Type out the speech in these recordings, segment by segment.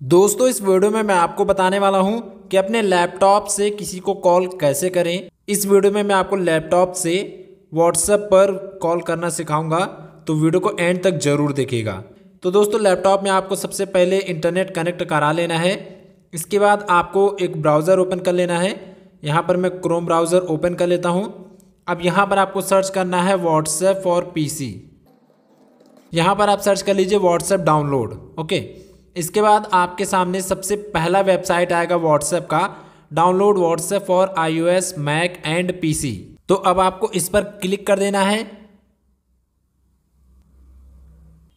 दोस्तों, इस वीडियो में मैं आपको बताने वाला हूँ कि अपने लैपटॉप से किसी को कॉल कैसे करें। इस वीडियो में मैं आपको लैपटॉप से व्हाट्सएप पर कॉल करना सिखाऊँगा तो वीडियो को एंड तक ज़रूर देखिएगा। तो दोस्तों, लैपटॉप में आपको सबसे पहले इंटरनेट कनेक्ट करा लेना है। इसके बाद आपको एक ब्राउज़र ओपन कर लेना है। यहाँ पर मैं क्रोम ब्राउज़र ओपन कर लेता हूँ। अब यहाँ पर आपको सर्च करना है व्हाट्सएप फॉर पीसी यहाँ पर आप सर्च कर लीजिए व्हाट्सएप डाउनलोड, ओके? इसके बाद आपके सामने सबसे पहला वेबसाइट आएगा व्हाट्सएप का। Download WhatsApp for iOS Mac and PC तो अब आपको इस पर क्लिक कर देना है।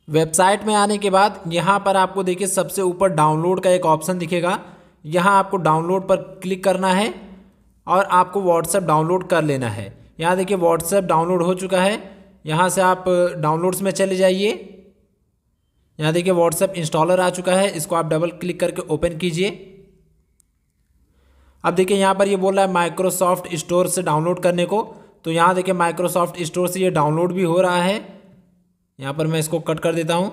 वेबसाइट में आने के बाद यहाँ पर आपको देखिए सबसे ऊपर डाउनलोड का एक ऑप्शन दिखेगा। यहाँ आपको डाउनलोड पर क्लिक करना है और आपको व्हाट्सएप डाउनलोड कर लेना है। यहाँ देखिए व्हाट्सएप डाउनलोड हो चुका है। यहाँ से आप डाउनलोड्स में चले जाइए। यहाँ देखिए व्हाट्सएप इंस्टॉलर आ चुका है, इसको आप डबल क्लिक करके ओपन कीजिए। अब देखिए यहाँ पर ये बोल रहा है माइक्रोसॉफ्ट स्टोर से डाउनलोड करने को। तो यहाँ देखिए माइक्रोसॉफ्ट स्टोर से ये डाउनलोड भी हो रहा है। यहाँ पर मैं इसको कट कर देता हूँ।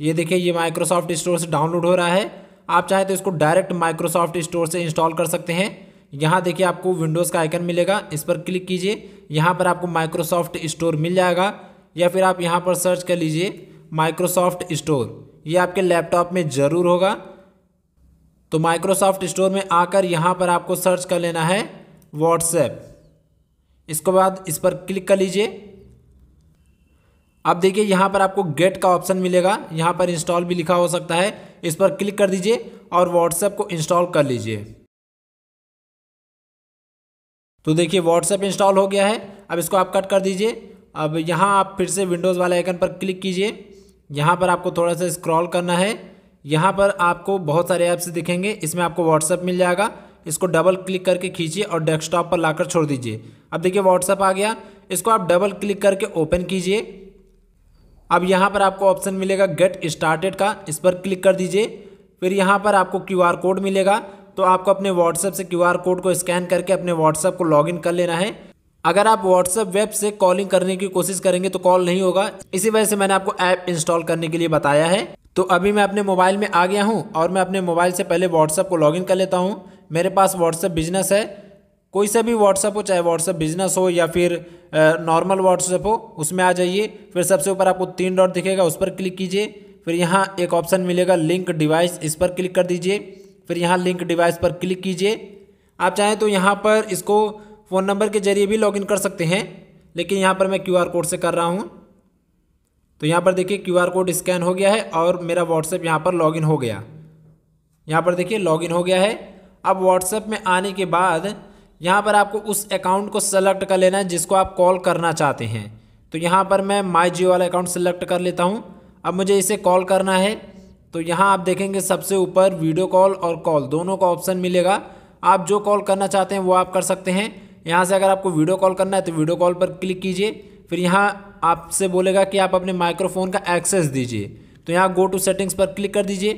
ये देखिए ये माइक्रोसॉफ्ट स्टोर से डाउनलोड हो रहा है। आप चाहें तो इसको डायरेक्ट माइक्रोसॉफ्ट स्टोर से इंस्टॉल कर सकते हैं। यहाँ देखिए आपको विंडोज़ का आइकन मिलेगा, इस पर क्लिक कीजिए। यहाँ पर आपको माइक्रोसॉफ्ट स्टोर मिल जाएगा। या फिर आप यहाँ पर सर्च कर लीजिए। माइक्रोसॉफ्ट स्टोर ये आपके लैपटॉप में ज़रूर होगा। तो माइक्रोसॉफ्ट स्टोर में आकर यहाँ पर आपको सर्च कर लेना है व्हाट्सएप इसके बाद इस पर क्लिक कर लीजिए। अब देखिए यहाँ पर आपको गेट का ऑप्शन मिलेगा। यहाँ पर इंस्टॉल भी लिखा हो सकता है। इस पर क्लिक कर दीजिए और व्हाट्सएप को इंस्टॉल कर लीजिए। तो देखिए व्हाट्सएप इंस्टॉल हो गया है। अब इसको आप कट कर दीजिए। अब यहाँ आप फिर से विंडोज़ वाले आइकन पर क्लिक कीजिए। यहाँ पर आपको थोड़ा सा स्क्रॉल करना है। यहाँ पर आपको बहुत सारे ऐप्स दिखेंगे। इसमें आपको व्हाट्सअप मिल जाएगा। इसको डबल क्लिक करके खींचिए और डेस्कटॉप पर लाकर छोड़ दीजिए। अब देखिए व्हाट्सअप आ गया। इसको आप डबल क्लिक करके ओपन कीजिए। अब यहाँ पर आपको ऑप्शन मिलेगा गेट स्टार्टेड का। इस पर क्लिक कर दीजिए। फिर यहाँ पर आपको QR कोड मिलेगा। तो आपको अपने व्हाट्सएप से QR कोड को स्कैन करके अपने व्हाट्सएप को लॉगिन कर लेना है। अगर आप व्हाट्सएप वेब से कॉलिंग करने की कोशिश करेंगे तो कॉल नहीं होगा। इसी वजह से मैंने आपको ऐप इंस्टॉल करने के लिए बताया है। तो अभी मैं अपने मोबाइल में आ गया हूँ और मैं अपने मोबाइल से पहले व्हाट्सएप को लॉगिन कर लेता हूँ। मेरे पास व्हाट्सएप बिज़नेस है। कोई सा भी व्हाट्सएप हो, चाहे व्हाट्सएप बिज़नेस हो या फिर नॉर्मल व्हाट्सएप हो, उसमें आ जाइए। फिर सबसे ऊपर आपको तीन डॉट दिखेगा, उस पर क्लिक कीजिए। फिर यहाँ एक ऑप्शन मिलेगा लिंक डिवाइस इस पर क्लिक कर दीजिए। फिर यहाँ लिंक डिवाइस पर क्लिक कीजिए। आप चाहें तो यहाँ पर इसको फ़ोन नंबर के ज़रिए भी लॉगिन कर सकते हैं, लेकिन यहाँ पर मैं क्यूआर कोड से कर रहा हूँ। तो यहाँ पर देखिए क्यूआर कोड स्कैन हो गया है और मेरा व्हाट्सएप यहाँ पर लॉगिन हो गया। यहाँ पर देखिए, लॉगिन हो गया है। अब व्हाट्सएप में आने के बाद यहाँ पर आपको उस अकाउंट को सेलेक्ट कर लेना है जिसको आप कॉल करना चाहते हैं। तो यहाँ पर मैं माई जियो वाला अकाउंट सेलेक्ट कर लेता हूँ। अब मुझे इसे कॉल करना है। तो यहाँ आप देखेंगे सबसे ऊपर वीडियो कॉल और कॉल, दोनों का ऑप्शन मिलेगा। आप जो कॉल करना चाहते हैं वो आप कर सकते हैं। यहाँ से अगर आपको वीडियो कॉल करना है तो वीडियो कॉल पर क्लिक कीजिए। फिर यहाँ आपसे बोलेगा कि आप अपने माइक्रोफोन का एक्सेस दीजिए। तो यहाँ गो टू सेटिंग्स पर क्लिक कर दीजिए।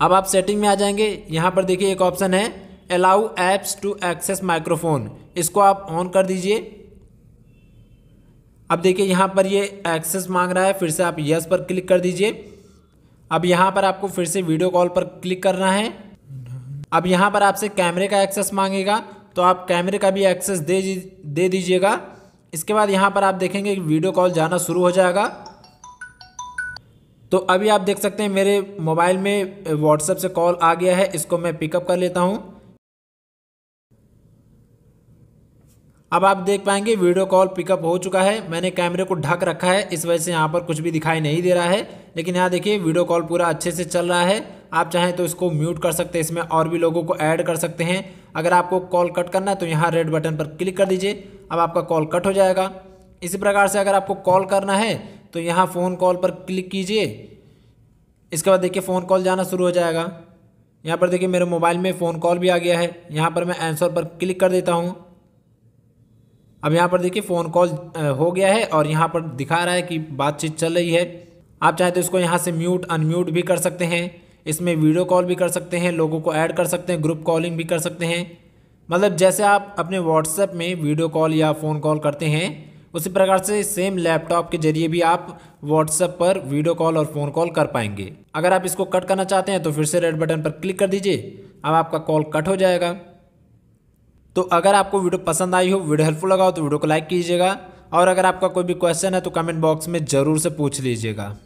अब आप सेटिंग में आ जाएँगे। यहाँ पर देखिए एक ऑप्शन है allow apps to access microphone इसको आप ऑन कर दीजिए। अब देखिए यहाँ पर ये एक्सेस मांग रहा है, फिर से आप यस पर क्लिक कर दीजिए। अब यहाँ पर आपको फिर से वीडियो कॉल पर क्लिक करना है। अब यहाँ पर आपसे कैमरे का एक्सेस मांगेगा। तो आप कैमरे का भी एक्सेस दे दे दीजिएगा। इसके बाद यहाँ पर आप देखेंगे कि वीडियो कॉल जाना शुरू हो जाएगा। तो अभी आप देख सकते हैं मेरे मोबाइल में व्हाट्सएप से कॉल आ गया है, इसको मैं पिकअप कर लेता हूँ। अब आप देख पाएँगे वीडियो कॉल पिकअप हो चुका है। मैंने कैमरे को ढक रखा है, इस वजह से यहाँ पर कुछ भी दिखाई नहीं दे रहा है। लेकिन यहाँ देखिए वीडियो कॉल पूरा अच्छे से चल रहा है। आप चाहें तो इसको म्यूट कर सकते हैं, इसमें और भी लोगों को ऐड कर सकते हैं। अगर आपको कॉल कट करना है तो यहाँ रेड बटन पर क्लिक कर दीजिए। अब आपका कॉल कट हो जाएगा। इसी प्रकार से अगर आपको कॉल करना है तो यहाँ फ़ोन कॉल पर क्लिक कीजिए। इसके बाद देखिए फ़ोन कॉल जाना शुरू हो जाएगा। यहाँ पर देखिए, मेरे मोबाइल में फ़ोन कॉल भी आ गया है। यहाँ पर मैं आंसर पर क्लिक कर देता हूँ। अब यहाँ पर देखिए फ़ोन कॉल हो गया है और यहाँ पर दिखा रहा है कि बातचीत चल रही है। आप चाहे तो इसको यहाँ से म्यूट अनम्यूट भी कर सकते हैं। इसमें वीडियो कॉल भी कर सकते हैं, लोगों को ऐड कर सकते हैं ग्रुप कॉलिंग भी कर सकते हैं। मतलब जैसे आप अपने व्हाट्सएप में वीडियो कॉल या फ़ोन कॉल करते हैं, उसी प्रकार से सेम लैपटॉप के ज़रिए भी आप व्हाट्सएप पर वीडियो कॉल और फ़ोन कॉल कर पाएँगे। अगर आप इसको कट करना चाहते हैं तो फिर से रेड बटन पर क्लिक कर दीजिए, अब आपका कॉल कट हो जाएगा। तो अगर आपको वीडियो पसंद आई हो वीडियो हेल्पफुल लगा हो तो वीडियो को लाइक कीजिएगा, और अगर आपका कोई भी क्वेश्चन है तो कमेंट बॉक्स में ज़रूर से पूछ लीजिएगा।